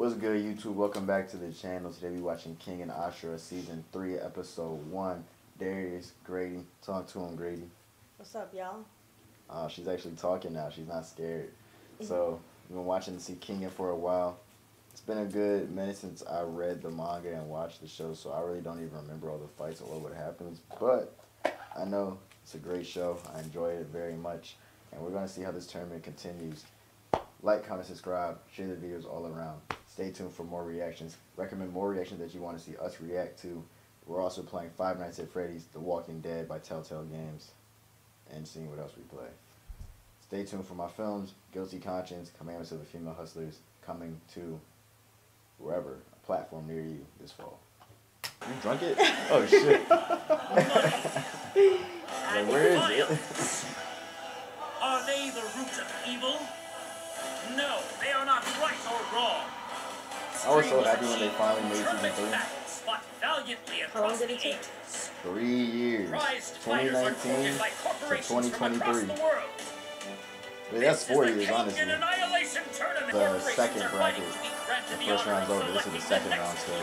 What's good, YouTube? Welcome back to the channel. Today we're watching Kengan Ashura season three, episode one. Darius Grady, talk to him, Grady. What's up, y'all? Uh, she's actually talking now. She's not scared. So we've been watching to see King for a while. It's been a good minute since I read the manga and watched the show, so I really don't even remember all the fights or what happens. But I know it's a great show. I enjoy it very much, and we're gonna see how this tournament continues. Like, comment, subscribe, share the videos all around. Stay tuned for more reactions. Recommend more reactions that you want to see us react to. We're also playing Five Nights at Freddy's, The Walking Dead by Telltale Games, and seeing what else we play. Stay tuned for my films, Guilty Conscience, Commandments of the Female Hustlers, coming to wherever, a platform near you this fall. You drunk it? Oh shit. like, where is it? Are they the root of evil? I was so happy when they finally made season three. How long did it take? Three years. Prized fighters are 2019 quoted to corporations from across 2023. the world. I mean, that's four years, honestly. The second bracket. the first round's over. This is the second round still.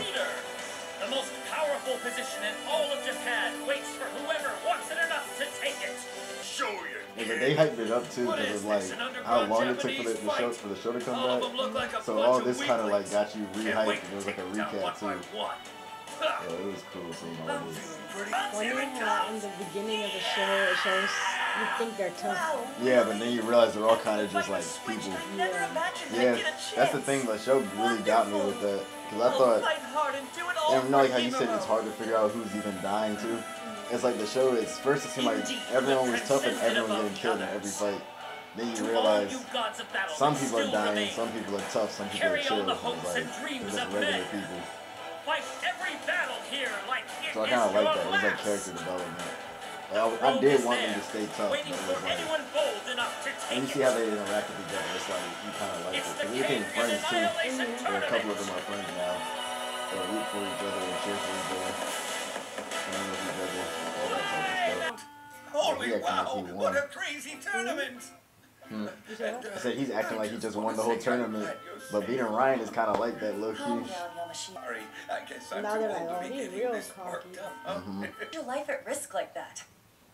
Leader. The most powerful position in all of Japan waits for whoever wants it enough to take it. Show you. And then they hyped it up too because is it's like how underground long it took for the, the show for the show to come All back. like So all this kind of like got you rehyped and it was like a recap one too. by one. Yeah, it was cool seeing all this. Wondering how in the beginning of the show it shows you think they're tough. Yeah, but then you realize they're all kind of just like people. Yeah, that's the thing. The show really got me with that because I thought, and you know, like how you said, it's hard to figure out who's even dying too. It's like the show. is, first it seemed like everyone was tough and everyone getting killed in every fight. Then you realize some people are dying, some people are tough, some people are chill. It's like they're just regular people. Fight every battle here like it So I kind of like that. It was like character development. Like, I, I did want them to stay tough. But it was like, anyone bold enough to and you see how they interact with each other. It's like you kind of like it. Because we became friends too. Annihilation There are a couple of them are friends. They root for each other and cheer for each other. Train with each other. All that type of stuff. Holy like wow, he what a crazy tournament! Hmm. You said what? I said he's acting like he just won the whole tournament. But beating Raian is kind of like that, low Calm key. down, Yamashi. Sorry, I guess I'm Now too they're old like, to be getting this cocky. worked up. huh? Mhm. Put your life at risk like that.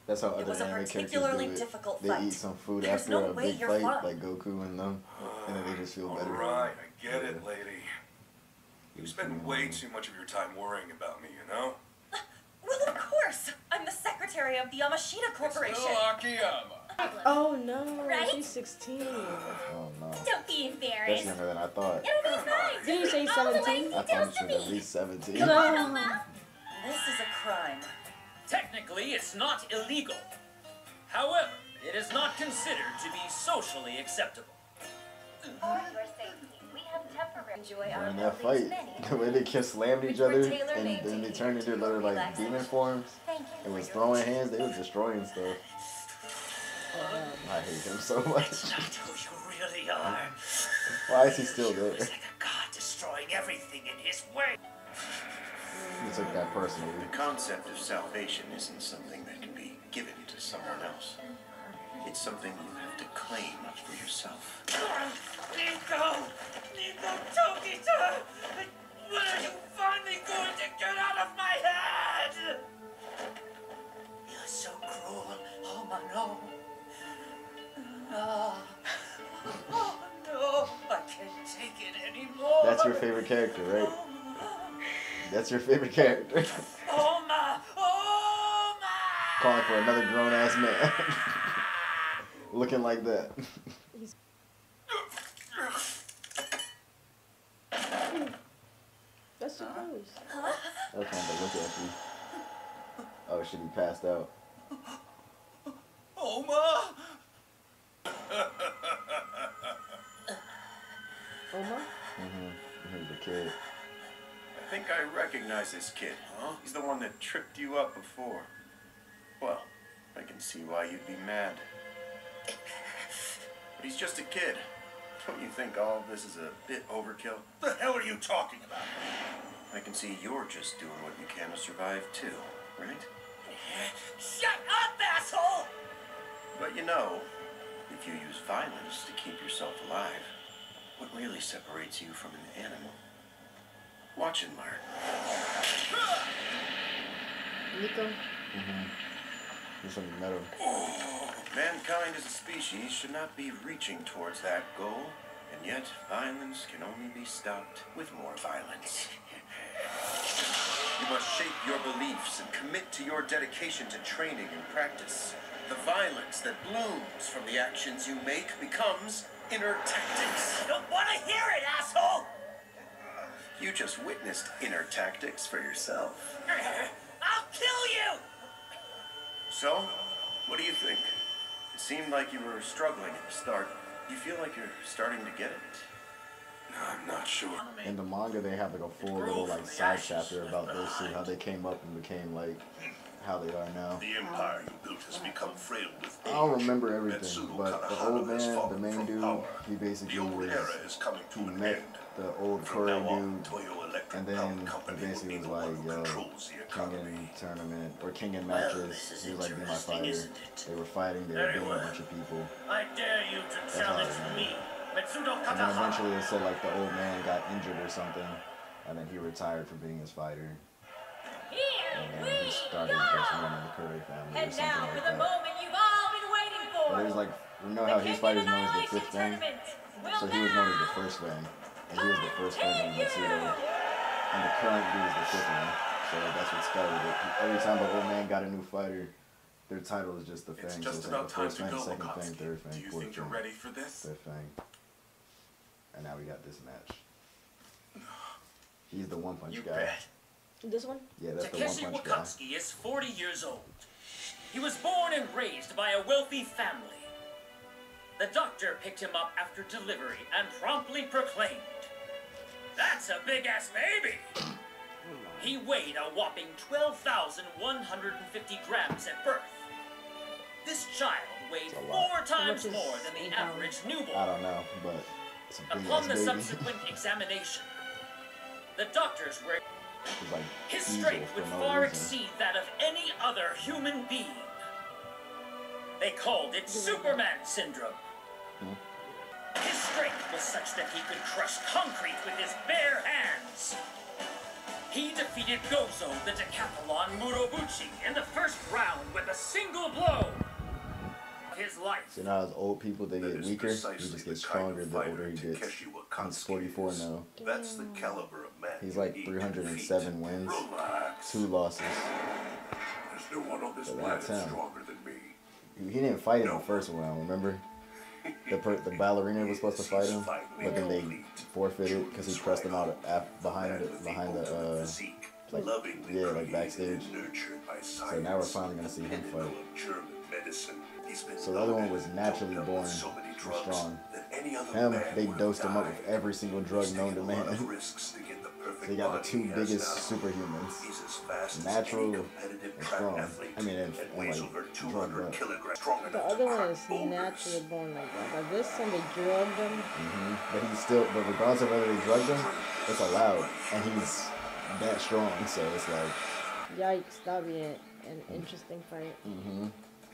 That's how other was anime characters particularly do it. They fight. eat some food There's after no a big fight, fine. like Goku and them, and then they just feel better. right, I get it, lady. You spend way too much of your time worrying about me, you know? Well, of course. I'm the secretary of the Yamashita Corporation. Still Akiyama. Oh no, Right? she's 16. Oh no. Don't be embarrassed. That's embarrassed. younger than I thought. It'll be fine. Didn't you say 17? I thought tells she was at least 17. Come on, This is a crime. Technically, it's not illegal. However, it is not considered to be socially acceptable. For your safety, we have our that fight, the way they kept slamming each other, and then they turned into to little like demon forms and was your throwing hands. They was destroying stuff. I hate him so much. It's not who you really are. Why is he still there? He's like a god destroying everything in his way. He took that personally. The concept of salvation isn't something that can be given to someone else. It's something you have to claim for yourself. Nico! Nico Tokita! When are you finally going to get out of my head? You're so cruel. Oh, my no. Ah. Oh, no. I can't take it anymore. That's your favorite character, right? That's your favorite character. Oh, my. Oh, my. Calling for another grown ass man. Looking like that. That's the news. I was trying to look at you. Oh, shit, he passed out. Oma! Oma? Mm-hmm. He's a kid. I think I recognize this kid. Huh? He's the one that tripped you up before. Well, I can see why you'd be mad. But he's just a kid. Don't you think all of this is a bit overkill? The hell are you talking about? I can see you're just doing what you can to survive too, right? Shut up, asshole! But you know, if you use violence to keep yourself alive, what really separates you from an animal. Watch and learn. Nico. He's from the metal. Mankind as a species should not be reaching towards that goal, and yet violence can only be stopped with more violence. You must shape your beliefs and commit to your dedication to training and practice. The violence that blooms from the actions you make becomes inner tactics. Don't want to hear it, asshole! You just witnessed inner tactics for yourself. I'll kill you! So, what do you think? It seemed like you were struggling at the start. You feel like you're starting to get it? I'm not sure. In the manga, they have like a full little like side chapter about those two, how they came up and became like how they are now. The empire you built has become frail with I don't remember everything, Metsudo but the Kanahana old has man, the main dude, power. he basically The old was era is coming to he an met end. the old From now Tory on, dude, Toyo Electric and then he Company basically was like, yo, controls King economy. in tournament or King in Well, matches. this he was like, be my fighter. They were fighting, they were Very beating a bunch of people. I dare you to how challenge me, Metsudo And then eventually it said like the old man got injured or something, and then he retired from being his fighter. And then he started just running the Curry family or And something now like for the that. moment you've all been waiting for. But there's like, you know The how his King fighter's known as the fifth thing? Tournament will So he was known as the first thing. And he was the first thing in continue. Metsudo. And the current dude is the fifth one. So that's what started it. Every time the old man got a new fighter, their title is just the It's thing. just so it's like about the time first to thing, go, second thing, Wakatsuki. third Do thing, you fourth think you're thing, ready for this? fifth thing. And now we got this match. He's the one punch You guy. bet. This one? Yeah, that's the one Takeshi punch guy. Wakatsuki is 40 years old. He was born and raised by a wealthy family. The doctor picked him up after delivery and promptly proclaimed, That's a big ass baby! He weighed a whopping 12,150 grams at birth. This child weighed That's a lot. four times more than the average newborn. I don't know, but it's a big Upon the baby. subsequent examination, the doctors were like his strength would far reason. exceed that of any other human being. They called it Superman syndrome. His strength was such that he could crush concrete with his bare hands. He defeated Gozo the Decathlon Murobuchi in the first round with a single blow of his life. So now as old people they That get weaker, he just the gets stronger the older he gets. Takeshi He's Wakatsuki 44 is. now. That's the caliber of man He's like 307 defeat. wins, Relax. two losses. There's no one on this planet that's him. stronger than me. He, he didn't fight in the first round, remember? The per, the ballerina was supposed to fight him, but then they forfeited because he pressed him out af- behind the behind the uh. like- yeah, like backstage. and nurtured by So now we're finally gonna see him fight. of German medicine. He's been So the other one was naturally born so many strong. that any other Him, they dosed him up with every single drug known to taken a lot of man. They got the two biggest now. superhumans. He's as fast Natural any and strong. I mean, and- and and, weighs like, over drugged 200 up. kilograms. Strong The other to one is boulders. naturally born like that. But this one, they drugged him. hmm But he's still, but regardless of whether they drugged him, it's allowed, and he's that strong. So it's like, Yikes, that'd be a, an interesting fight. mm-hmm.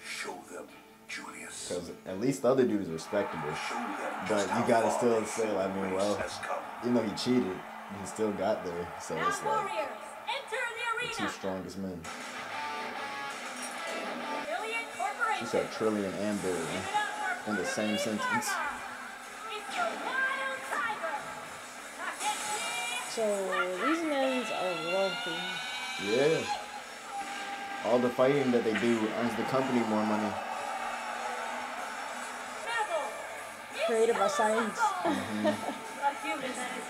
Show them, Julius. because at least the other dude is respectable. But you gotta still this say, I mean, well, has come. even though he cheated, he still got there. So Now, it's like warriors, enter the the two strongest men. Brilliant She said trillion and billion. Give it up for in the same sentence. Farmer. It's the Wild Tiger. Takeshi So these men are wealthy. Yeah. All the fighting that they do earns the company more money. Created by science. A human that is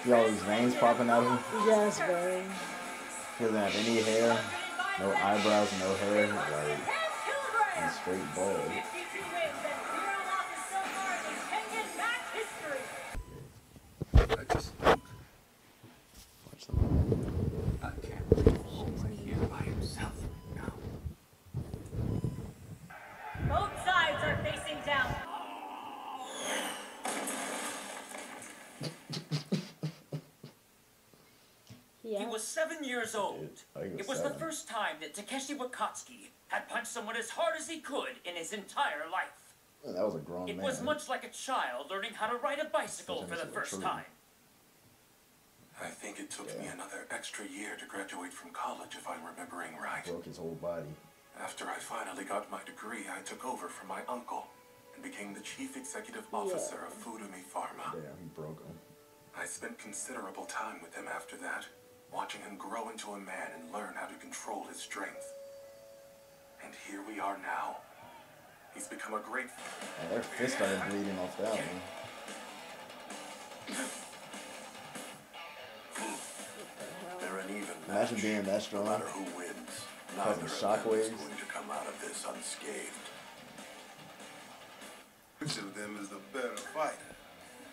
See all these veins popping out of him? Yes, bro. He doesn't have any hair, no eyebrows, no hair. Like, he's straight bald. Years old. It was It was the first time that Takeshi Wakatsuki had punched someone as hard as he could in his entire life. That was a grown It man. was much like a child learning how to ride a bicycle for the first True. time. I think it took me another extra year to graduate from college, if I'm remembering right. broke his whole body. After I finally got my degree, I took over from my uncle and became the chief executive officer of Fudumi Pharma. Damn, he broke him. I spent considerable time with him after that, watching him grow into a man and learn how to control his strength. And here we are now. He's become a great And their fist started bleeding off that one. They're an even Imagine match. being that No strong. matter who wins, Causing neither of them is shockwaves. going to come out of this unscathed. Which of them is the better fighter?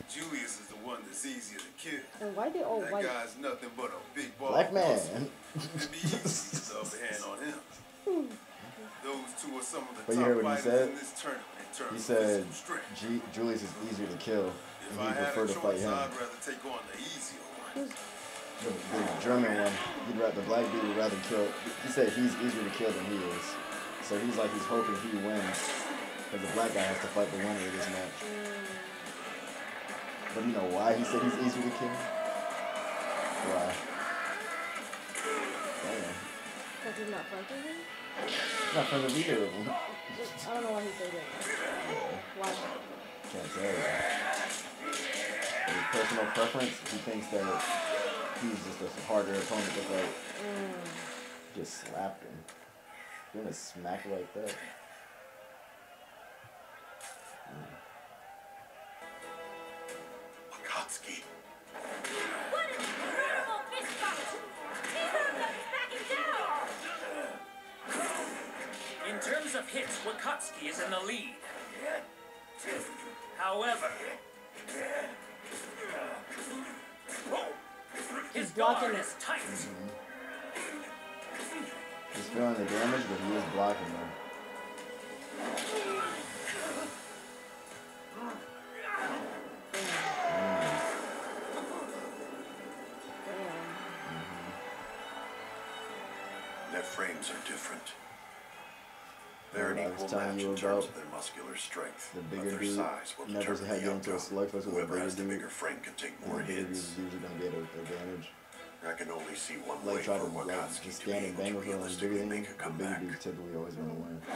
Julius is the one that's easier to kill. And why they all That white? guy's nothing but a big ball. Black man. muscle. It'd be easy to get the upper hand on him. Hmm. Those two are some of the But you top heard what he fighters said? in this tournament in terms He said. G- Julius is easier to kill, If and he'd had prefer a to fight choice, him. I'd rather take on the easier one. The, the German one, he'd rather, the black dude would rather kill. He said he's easier to kill than he is. So he's like he's hoping he wins, because the black guy has to fight the winner of this match. Hmm. But me know why he said he's easy to kill? Why? Damn. Because he's not friends with him? Not from the leader of them. I don't know why he said that. Why? Can't tell you. His personal preference, he thinks that he's just a harder opponent to fight. Mm. Just slapped him. Doing a smack like that. Different. They're an What I was equal match you in terms of their muscular strength. the but bigger their size will never determine had the get into a outcome. slugfest with Whoever bigger has the bigger frame can take more the bigger dude hits. is usually gonna get a- advantage. I can only see one Like way try for to like Wakatsuki just to be stand and able bang to with him and bigger realistically you. make a The bigger comeback. typically always gonna win. He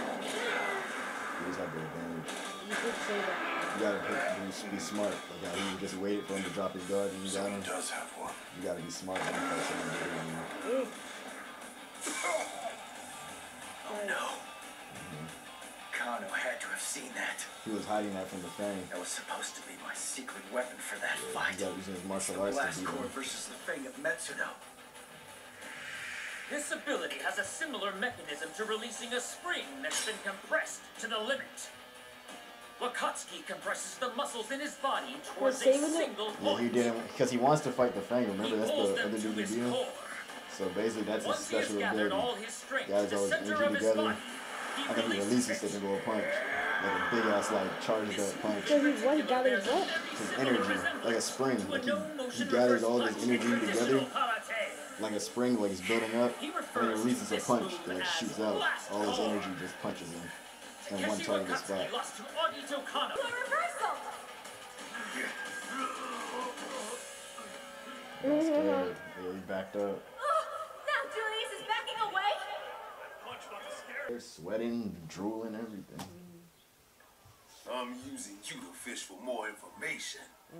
always have the advantage. You did say that. You gotta hit, be smart. Like how he just waited for him to drop his guard and you So got him. does have one. You gotta be smart when you fight someone bigger than you. Ooh. Oh no. Kano had to have seen that. He was hiding that from the Fang. That was supposed to be my secret weapon for that He fight. got using his martial arts to blast beat cord him. versus the Fang of Metsudo. This ability has a similar mechanism to releasing a spring that's been compressed to the limit. Wakatsuki compresses the muscles in his body towards a saving it? single Yeah, he didn't because he wants to fight the Fang. He Remember that's the other dude his in core. So basically that's his Once he has special gathered ability. all his strength Guys to the always center injured together. body, he I think he releases it releases and go a punch. Like a big ass like charges that punch. So he what? He gathered what? His energy, like a spring. Like he, he gathers all his energy together, like a spring, like he's building up, and he releases a punch that shoots out. All his energy just punches him in one target spot. lost to Agito Kano. A reversal! He's scared. Yeah, he backed up. Oh, now Julius is backing away! They're sweating, drooling, everything. I'm using you to fish for more information.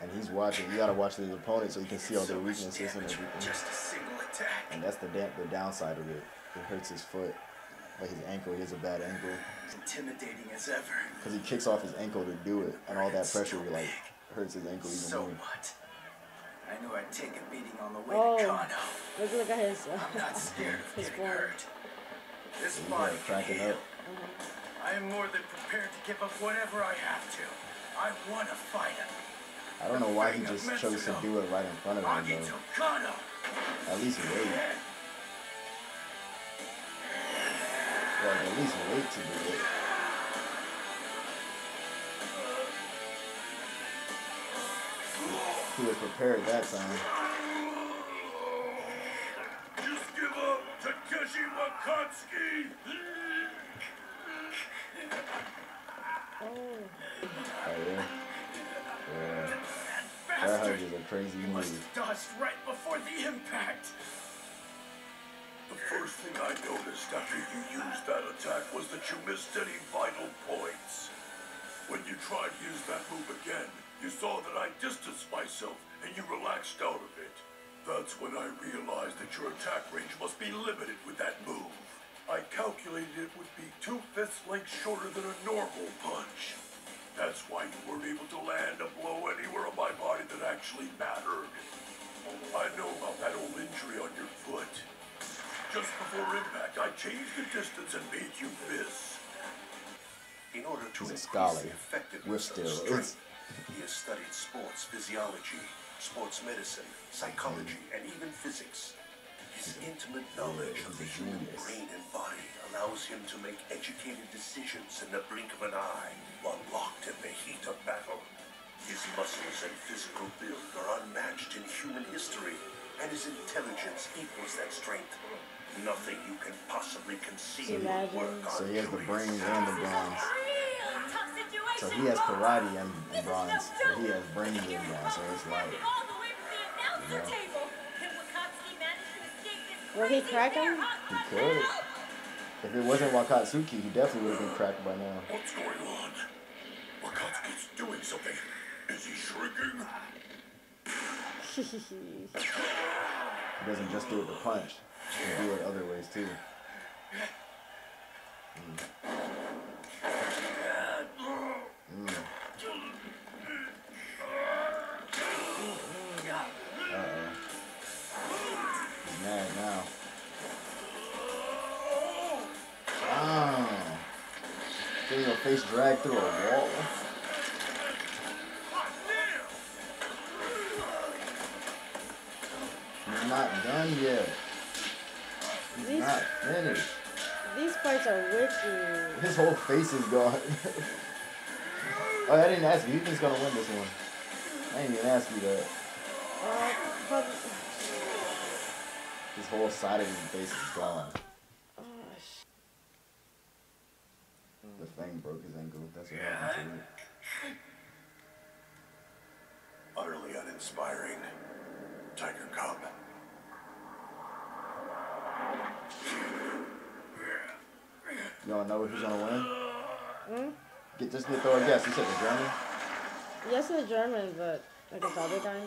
And he's watching. You gotta watch his opponent so you can see all their weaknesses and everything. just a single attack. And that's the da- the downside of it. It hurts his foot, like his ankle. He has a bad ankle intimidating as ever. because he kicks off his ankle to do it, and all that pressure like hurts his ankle even So more. what? I knew I'd take a beating on the way Oh. to Kano. Let's look at his. Uh, I'm not scared of his getting hurt. This body cracking up. I am more than prepared to give up whatever I have to. I want to fight him. I don't know why he just chose to do it right in front of him though. At least wait. Like at least wait to do it. He was prepared that time. Wakatsuki! Oh. Oh yeah. Yeah. That hug is a crazy Must move. have dodged right before the impact. The first thing I noticed after you used that attack was that you missed any vital points. When you tried to use that move again, you saw that I distanced myself and you relaxed out of it. That's when I realized that your attack range must be limited with that move. I calculated it would be two-fifths length shorter than a normal punch. That's why you weren't able to land a blow anywhere on my body that actually mattered. I know about that old injury on your foot. Just before impact, I changed the distance and made you miss. In order to He's increase the effectiveness of strength, he has studied sports physiology, sports medicine, psychology, and even physics. His intimate knowledge of the human brain and body allows him to make educated decisions in the blink of an eye while locked in the heat of battle. His muscles and physical build are unmatched in human history, and his intelligence equals that strength. Nothing you can possibly conceive will Imagine. work on So he has the brains and the bronze. Real tough situation, So he has karate and This is bronze, but he has brains and bronze, so it's like, all the way from the announcer Yeah. table. Can Wakatsuki manage to escape this Will he crack him? He could. if it wasn't Wakatsuki, he definitely would have been cracked by now. What's going on? Wakatsuki's doing something. Is he shrinking? He doesn't just do it to punch. He can do it other ways too. Mm. Face dragged through a wall. He's not done yet. He's These- not finished. These fights are wicked. His whole face is gone. oh, I didn't ask you. You think he's gonna win this one? I didn't even ask you that. Uh, but, His whole side of his face is gone. oh, sh- The thing broke his ankle. Happened to it. Utterly uninspiring. Tiger Cub. You don't know who's gonna win? Hmm? Get just get throw a guess. You said the German? yes, in German, but like a other guy.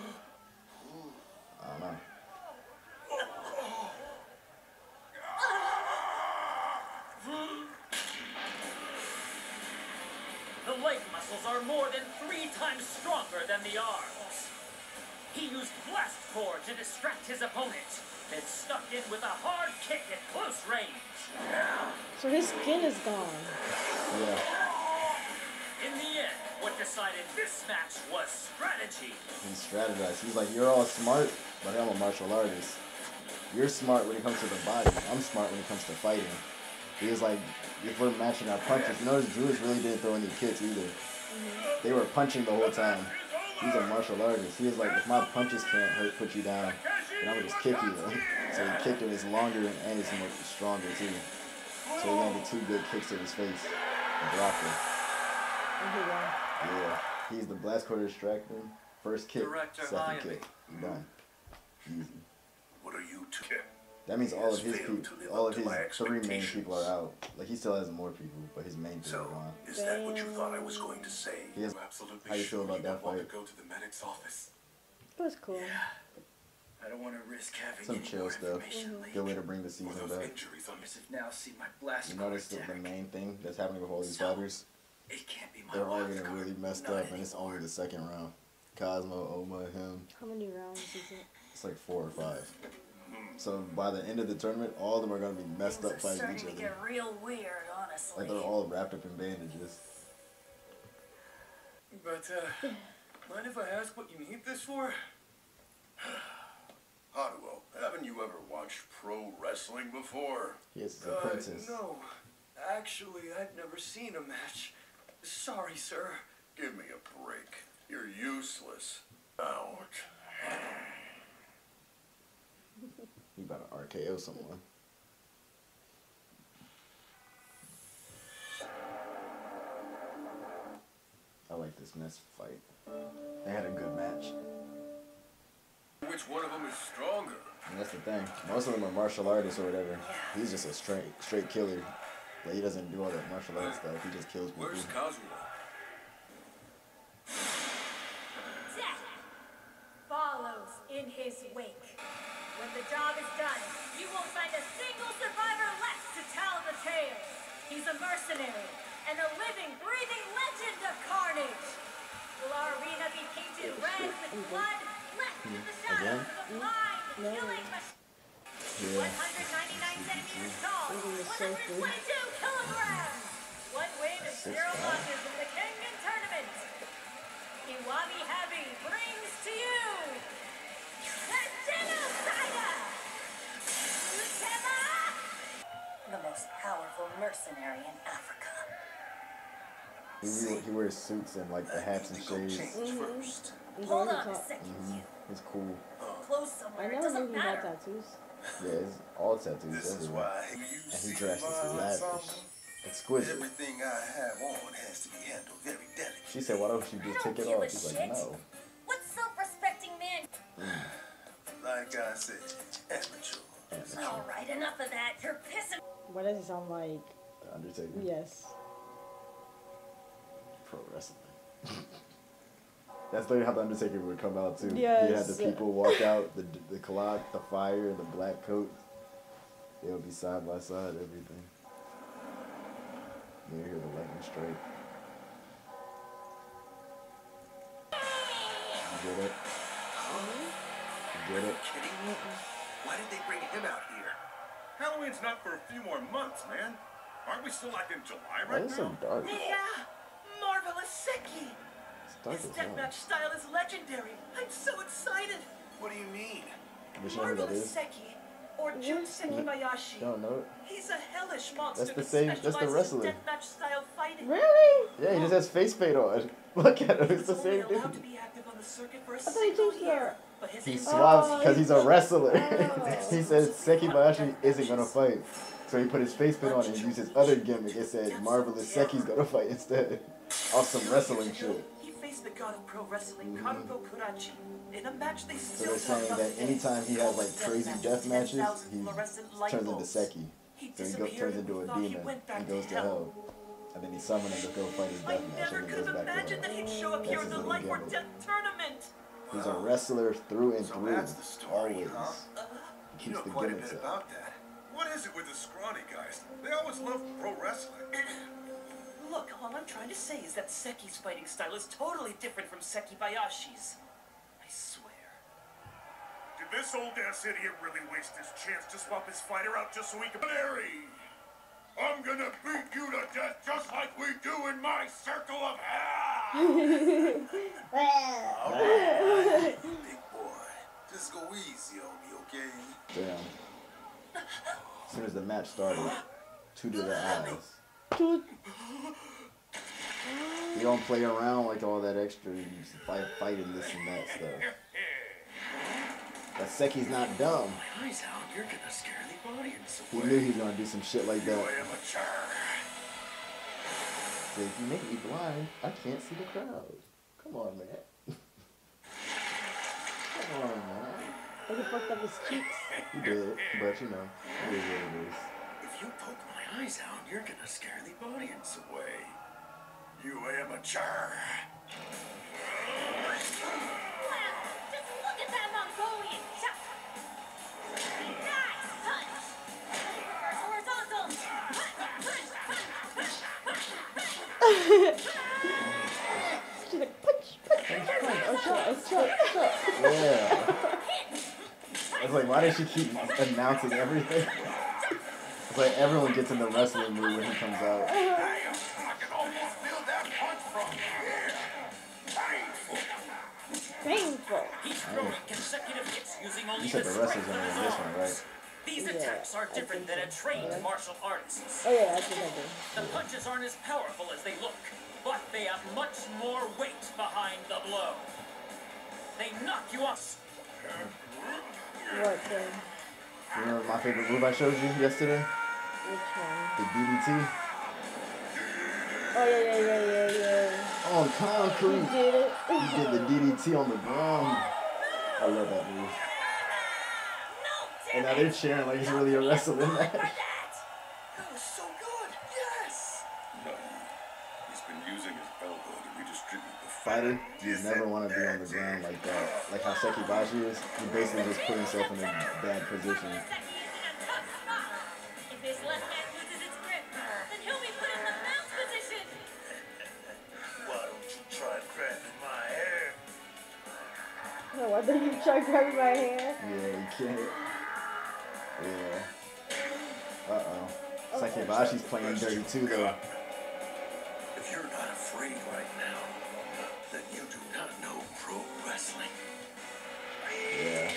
Times stronger than the arms. He used blast core to distract his opponent, then stuck in with a hard kick at close range. So his skin is gone. Yeah. In the end, what decided this match was strategy. He strategized. He's like, you're all smart, but I'm a martial artist. You're smart when it comes to the body. I'm smart when it comes to fighting. He was like, if we're matching our punches, you notice Julius really didn't throw any kicks either. They were punching the whole time. He's a martial artist. He was like, if my punches can't hurt, put you down, then I'm gonna just kick you. so he kicked him. It's longer and it's more stronger too. So he landed two good kicks to his face and dropped him. And he won. Yeah, he's the blast quarter distractor. First kick, Director second Iammi. kick, you done. Easy. What are you two? That means all of his He has failed people, all of his three main people are out. Like he still has more people, but his main two are So, gone. is that what you thought I was going to say? He has, I'm absolutely how you feel sure about you that fight? to go to the medic's office. It was cool. Yeah. I don't want to risk having Some chill stuff. information mm-hmm. leak. Good way to bring the season back. injuries on As if now see my blast You core notice that the main thing that's happening with all these So, fighters, It can't be my they're all getting really messed Not up, and it's only the second round. Cosmo, Oma, him. How many rounds is it? It's like four or five. So by the end of the tournament, all of them are gonna be messed Things up are fighting starting each to other. get real weird, honestly. Like they're all wrapped up in bandages. But, uh, mind if I ask what you need this for? Haruo, haven't you ever watched pro wrestling before? Yes, it's Uh, princess. no. Actually, I've never seen a match. Sorry, sir. Give me a break. You're useless. Ouch. You about to RKO someone. I like this next fight. They had a good match. Which one of them is stronger? And that's the thing. Most of them are martial artists or whatever. He's just a straight straight killer. Like he doesn't do all that martial arts stuff. He just kills people. Where's Kazuo? Death follows in his wake. When the job is done, you won't find a single survivor left to tell the tale. He's a mercenary and a living, breathing legend of carnage. Will our arena be painted red with blood, left in the shadows of a blind, killing machine? Yeah. 199 centimeters tall, Eating the sofa. 122 kilograms. One wave of zero launches in the Kengan tournament. Iwami Heavy brings to you the Genocider! The most powerful mercenary in Africa. He, he, he wears suits and like the hats and Go shades. change first. He's Hold on a top. second, hmm you. He's cool. Close I somewhere. It never knew doesn't he had tattoos. Yeah, he's all tattoos This is why you And he dresses my lavish. Exquisite. Everything I have on has to be handled very delicately. She said, why don't you just take it give a off? He's like, no. What self-respecting man? Like I said, amateur. Amateur. All right, enough of that. You're pissing. Why does it sound like The Undertaker. yes? Pro wrestling. That's literally how the Undertaker would come out too. He had the people walk out, the the clock, the fire, the black coat. They would be side by side, everything. You hear the lightning strike. You get it? You get it? Kidding me? Why did they bring him out here? Halloween's not for a few more months, man. Aren't we still like in July right is it so now? dark? Yeah! Marvelous Seki! It's dark His as hell. deathmatch style is legendary. I'm so excited. What do you mean? But you know who that Marvelous? Seki, or Jun Sekibayashi. Don't know? He's a hellish monster. That's the same- that's the wrestler. Deathmatch style fighting. Really? Yeah, he just has face paint on. Look at him, it's the same allowed to dude. be active on the circuit for a I thought he single changed year. He swaps because he's a wrestler. he said Sekibayashi isn't gonna fight. So he put his face paint on and used his other gimmick. It said Marvelous Seki's gonna fight instead. Off some wrestling shit. He faced the god of pro wrestling, mm-hmm. Karuko Kurachi, in a match they So still they're saying that anytime he has like crazy death matches, he turns into. Seki. So he go, turns into a he demon and goes to hell. And then he's summoned him to go fight his I death match never and he could goes have back to imagined that hell. he'd show up That's here his in the little Life or gimmick. Death tournament. He's a wrestler through and So through. that's the story, Always. huh? He You know the quite a bit up. about that. What is it with the scrawny guys? They always love pro wrestling. Look, all I'm trying to say is that Seki's fighting style is totally different from Sekibayashi's. I swear. Did this old ass idiot really waste his chance to swap his fighter out just so he could. Larry! I'm gonna beat you to death just like we do in my circle of hell! Big boy, just go easy on me, okay? Damn. As soon as the match started, two to the eyes. You don't play around like all that extra fight, fighting this and that stuff. But Seki's not dumb. My eyes out, you're gonna scare the audience He knew he was gonna do some shit like that. Amateur. So if you make me blind, I can't see the crowd. Come on, man. Come on, man. like he fucked up his cheeks. He did, but you know, it is what it is. If you poke my eyes out, you're gonna scare the audience away. You amateur. She's like, punch, punch, punch, punch. Shot, oh, shot, shot. Yeah. It's like, why does she keep announcing everything? It's like everyone gets in the wrestling mood when he comes out. Damn, I can almost feel that punch from here. Painful. Painful. He's throwing consecutive hits using only You said the the wrestlers strength are of in this one, right? These Yeah, attacks are different than a trained Yeah. martial artist. Oh yeah, that's what I did. The punches aren't as powerful as they look, but they have much more weight behind the blow. They knock you off. What thing? Remember my favorite move I showed you yesterday? Which one? The DDT? Oh yeah, yeah, yeah, yeah, yeah. on concrete. He did it. He did the DDT on the ground. I love that move. And now they're cheering like it's really a wrestling match. That was so good. Yes. No. He's been using his elbow to redistribute the Fighter, you never want to be on the ground like that. Like how Sekibashi is. He basically just put himself in a bad position. If his left hand loses its grip, then he'll be put in the mouse position. Why don't you try grabbing my hair? No, why did you try grabbing my hair? Yeah, you can't. Yeah. Uh oh. Sakibashi's playing dirty too though. If you're not afraid right now, then you do not know pro wrestling. Yeah.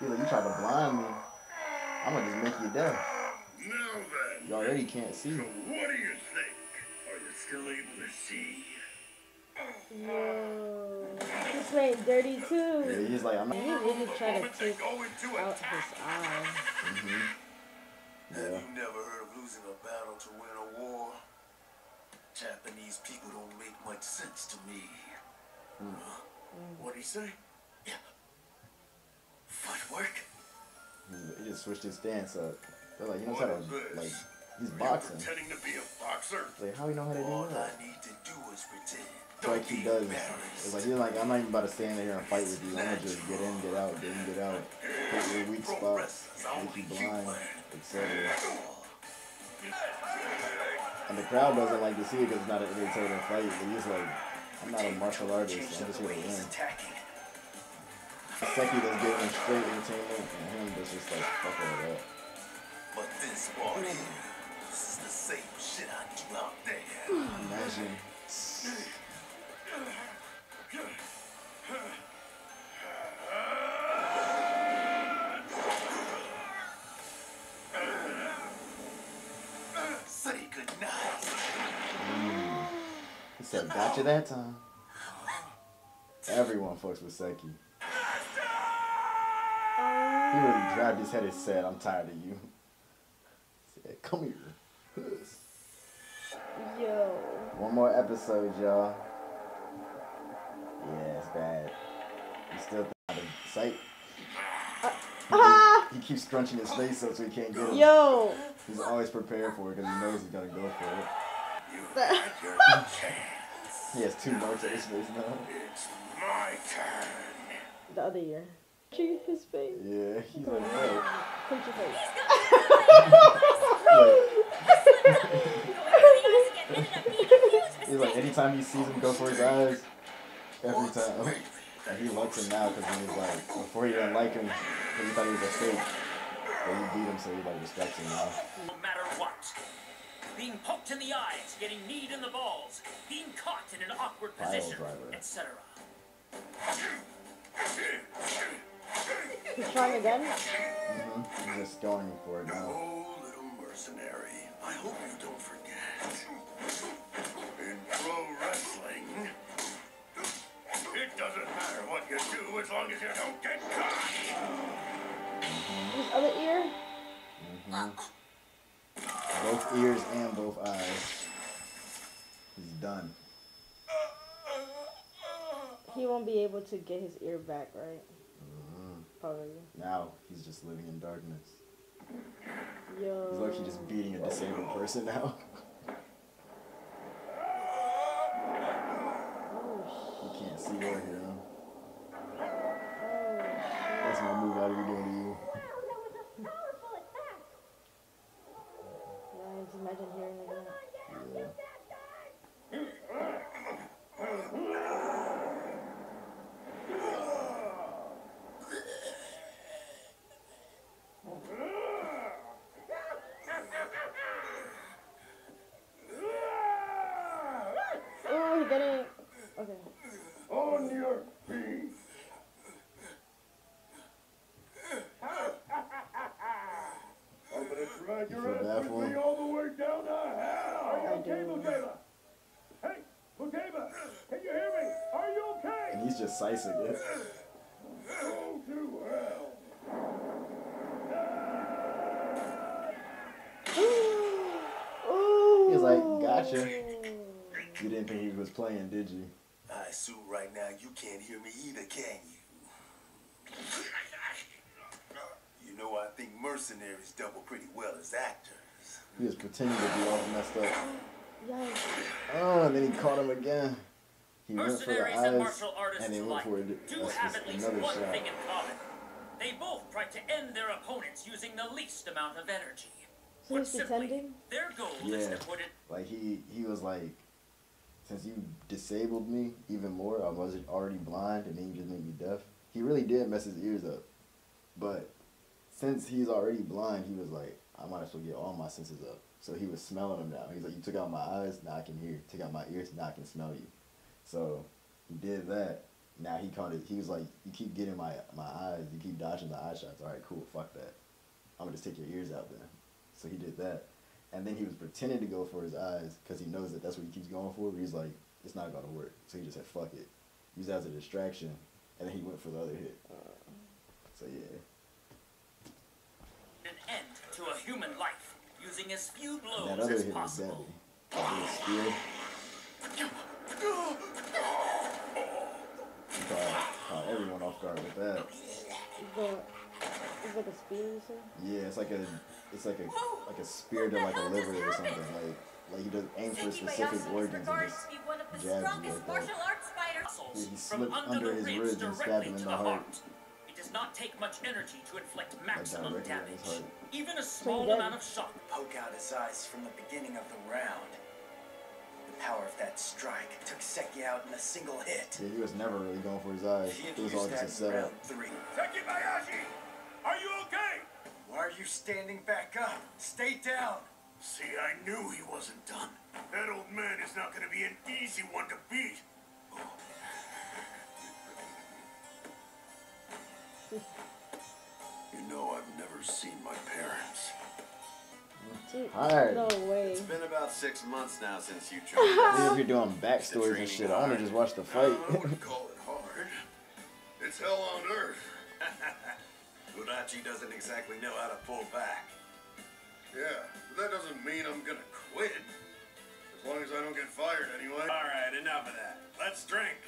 He's like, you tried to blind me. I'm gonna just make you deaf. Now then, You already can't see. so what do you think? Are you still able to see? Yo. He's playing dirty too. Yeah, too. he's like, I'm He not. really tried to Moment they take go out attack. his eye. hmm Have Yeah. you never heard of losing a battle to win a war? Japanese people don't make much sense to me. Huh? What'd he say? Yeah. Footwork? He just switched his stance up. They're like, he knows how to, like, he's boxing. Pretending to be a boxer? Like, how he know how to All do that? I need to do is pretend. Like he does. It's like he's like, I'm not even about to stand there and fight with you. I'm gonna just get in, get out, get in, get out, hit your weak spots, make you blind, etc. And the crowd doesn't like to see it because it's not an entertaining fight. But he's like, I'm not a martial artist. I'm just here to win. Seki that's giving straight entertainment, and him that's just like fucking it up. But this part this is the same shit I do out there. Imagine. Say goodnight. He said, "Gotcha that time." Everyone fucks with Seki. He really grabbed his head and said, "I'm tired of you." He said, "Come here." Yo. One more episode, y'all. Out of sight. Ah! He keeps scrunching his face up so he can't get it. Yo. He's always prepared for it because he knows he's gonna go for it. Your chance. He has two marks on his face now. It's my turn. The other year. Cheat his face. Yeah, he's like, "Hey." Punch your face. He's like, anytime he sees him go for his eyes, every time. And he likes him now because he was like, before he didn't like him because he thought he was a fake. But he beat him, so he like respects him now. No matter what. Being poked in the eyes, getting kneed in the balls, being caught in an awkward Pile position, driver. etc. He's trying again? hmm He's just going for it now. Oh, little mercenary. I hope you don't forget. It doesn't matter what you do as long as you don't get caught. His other ear? hmm Both ears and both eyes. He's done. He won't be able to get his ear back, right? Mhm. Probably. Now he's just living in darkness. Yo. He's like just beating a disabled person now. You can't see or hear him. Oh, That's my move out of you doing to you. Yeah, just imagine hearing it again. Yeah. Oh, he didn't. Okay. On your feet. I'm gonna drag your feel ass with for me all the way down to hell. Are you okay, do. Bugaba? Hey, Bugaba, can you hear me? Are you okay? And he's just sicing it. Go to hell. Gotcha. You didn't think he was playing, did you? I assume right now you can't hear me either, can you? You know I think mercenaries double pretty well as actors. He was pretending to be all messed up. Yikes. Oh, and then he caught him again. He went for the Mercenaries and eyes, martial artists and he went alike for it. do have at least one shot. thing in common. They both try to end their opponents using the least amount of energy. So Put he's pretending? their goal is Yeah. to put it Like he, he was like, since you disabled me even more, I was already blind, and then you just made me deaf. He really did mess his ears up, but since he's already blind, he was like, I might as well get all my senses up. So he was smelling them now. He's like, you took out my eyes, now I can hear. Took out my ears, now I can smell you. So he did that. Now he caught it. He was like, you keep getting my my eyes, you keep dodging the eye shots. All right, cool, fuck that. I'm gonna just take your ears out then. So he did that. And then he was pretending to go for his eyes because he knows that that's what he keeps going for. But he's like, it's not gonna work. So he just said, fuck it. Use that as a distraction. And then he went for the other hit. Uh. So yeah. an end to a human life using as few And blows that other as hit was possible. deadly. That little spear. He caught, caught everyone off guard with that. The, it's like a spear or something? Yeah, it's like a it's like a like a spear to like a liver or something. Like like he does aim for specific Sekibayashi is organs and regarded just to be one of the jabs you strongest like martial that. arts fighters. He From slipped under, under the his ribs ribs and stabbed directly him in to the the heart. heart. It does not take much energy to inflict maximum directly in his damage. Even a small dead. amount of shock Poke out his eyes from the beginning of the round. The power of that strike took Seki out in a single hit. Yeah, he was never really going for his eyes. He It was all just that a setup. round three. Sekibayashi, are you okay? Why are you standing back up? Stay down. See, I knew he wasn't done. That old man is not going to be an easy one to beat. You know, I've never seen my parents. Dude, Alright. no way. It's been about six months now since you Even joined if you're doing backstories and shit, I want to just watch the fight. I wouldn't call it hard. It's hell on earth. Udachi doesn't exactly know how to pull back. Yeah, but that doesn't mean I'm gonna quit. As long as I don't get fired anyway. All right, enough of that. Let's drink.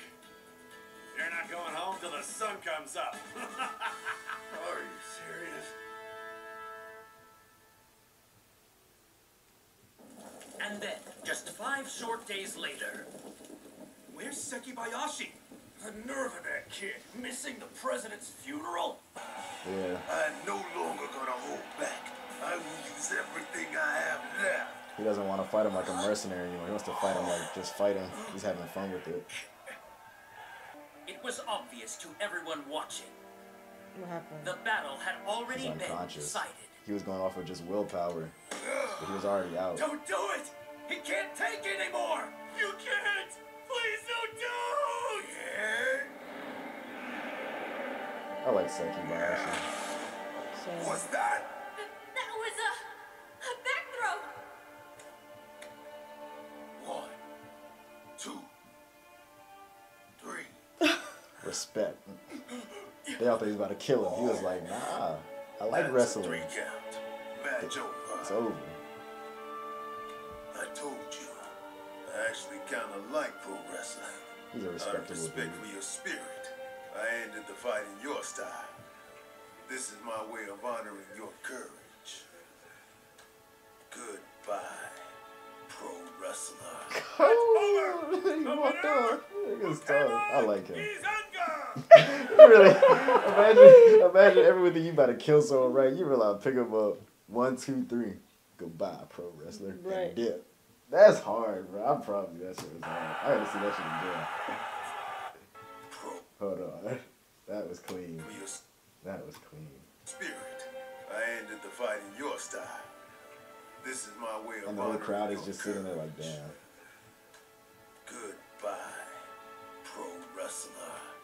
You're not going home till the sun comes up. Are you serious? And then, just five short days later, Where's Sekibayashi? The nerve of that kid missing the president's funeral. Yeah. I'm no longer gonna hold back. I will use everything I have left. He doesn't want to fight him like a mercenary anymore. He wants to fight him like just fight him. He's having fun with it. it was obvious to everyone watching What happened? the battle had He's already been unconscious. decided. He was going off with just willpower, but he was already out. Don't do it! He can't take anymore! You can't! Please don't do! Yeah? I like Seki Bayashi. So, What's that? That was a, a back throw. One, two, three. Respect. They all thought he was about to kill him. He was like, nah, I like That's wrestling. Three count. Match over. It's over. I told you. I actually kind of like pro wrestling. He's a Out of respectable respect dude. for your spirit, I ended the fight in your style. This is my way of honoring your courage. Goodbye, pro wrestler. Oh, he walked off. Nigga's tough. I like him. really? Imagine, imagine everything you about to kill someone, right? You realize pick him up. One, two, three. Goodbye, pro wrestler. Right. And dip. That's hard, bro. I'm probably that shit was hard. I gotta see that shit again. Pro Hold on. That was clean. That was clean. spirit. I ended the fight in your style. This is my way of And the whole crowd is your just sitting there like, courage. damn. Goodbye, pro wrestler.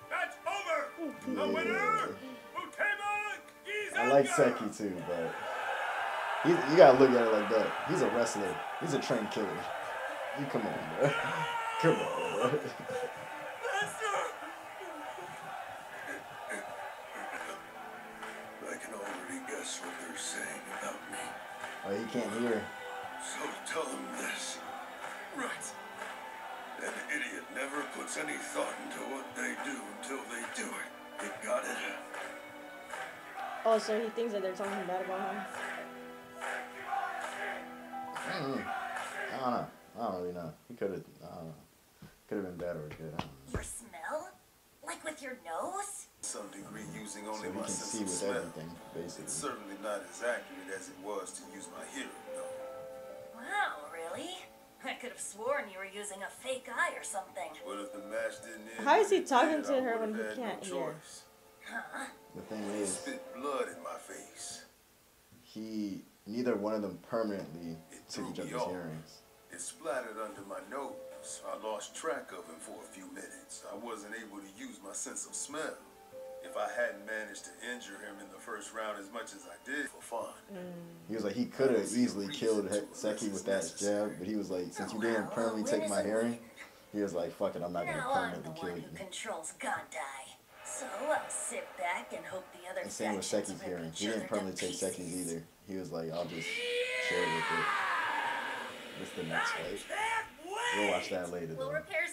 That's over. Yeah. Utema I like Seki too, but he, you gotta look at it like that. He's a wrestler. He's a trained killer. You come on, bro. Come on, bro. Oh, he can't hear. So tell them this. Right. An idiot never puts any thought into what they do until they do it. You got it? Oh, so he thinks that they're talking bad about him. Mm, I don't know. I don't really know. He could have. I don't know. Could have been bad or good. I don't know. Your smell? Like with your nose? To some degree, mm-hmm. using So only he my can sense see of with smell. everything, It's certainly not as accurate as it was to use my hearing, though. Wow, really? I could have sworn you were using a fake eye or something. What if the match didn't end? How is he talking to her when he can't no hear? Huh? The thing He is, spit blood in my face. he neither one of them permanently It took each other's off. hearings. It splattered under my nose. I lost track of him for a few minutes. I wasn't able to use my sense of smell. If I hadn't managed to injure him in the first round as much as I did for fun, mm. He was like he could have easily killed Seki with that jab, but he was like, since you didn't permanently take my hearing, he was like, fuck it, I'm not gonna Now I'm the permanently kill one you. who controls Gandai. So I'll sit back and hope the other And same with Seki's hearing. He didn't permanently take. Seki's either. He was like, I'll just chill with it. What's the next fight? We'll watch that later Will though. repairs